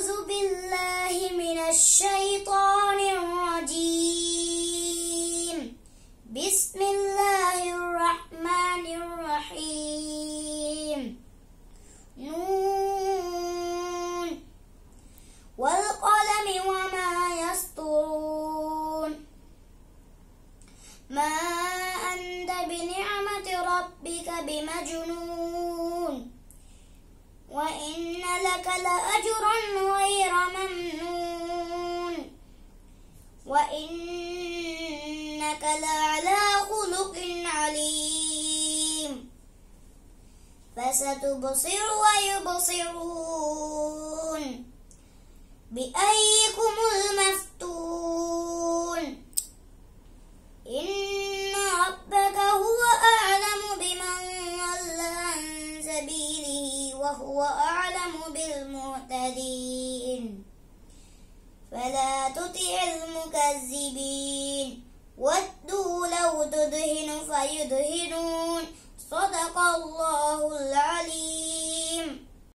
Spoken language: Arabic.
أعوذ بالله من الشيطان الرجيم. بسم الله الرحمن الرحيم. نون. والقلم وما يسطرون. ما أنت بنعمة ربك بمجنون. وإن لك لأجرا وإنك لعلى خلق عليم. فستبصر ويبصرون بأيكم المفتون. إن ربك هو أعلم بمن ضل عن سبيله وهو أعلم بالمهتدين. فلا تطع المكذبين. ودوا لو تدهن فيدهنون. صدق الله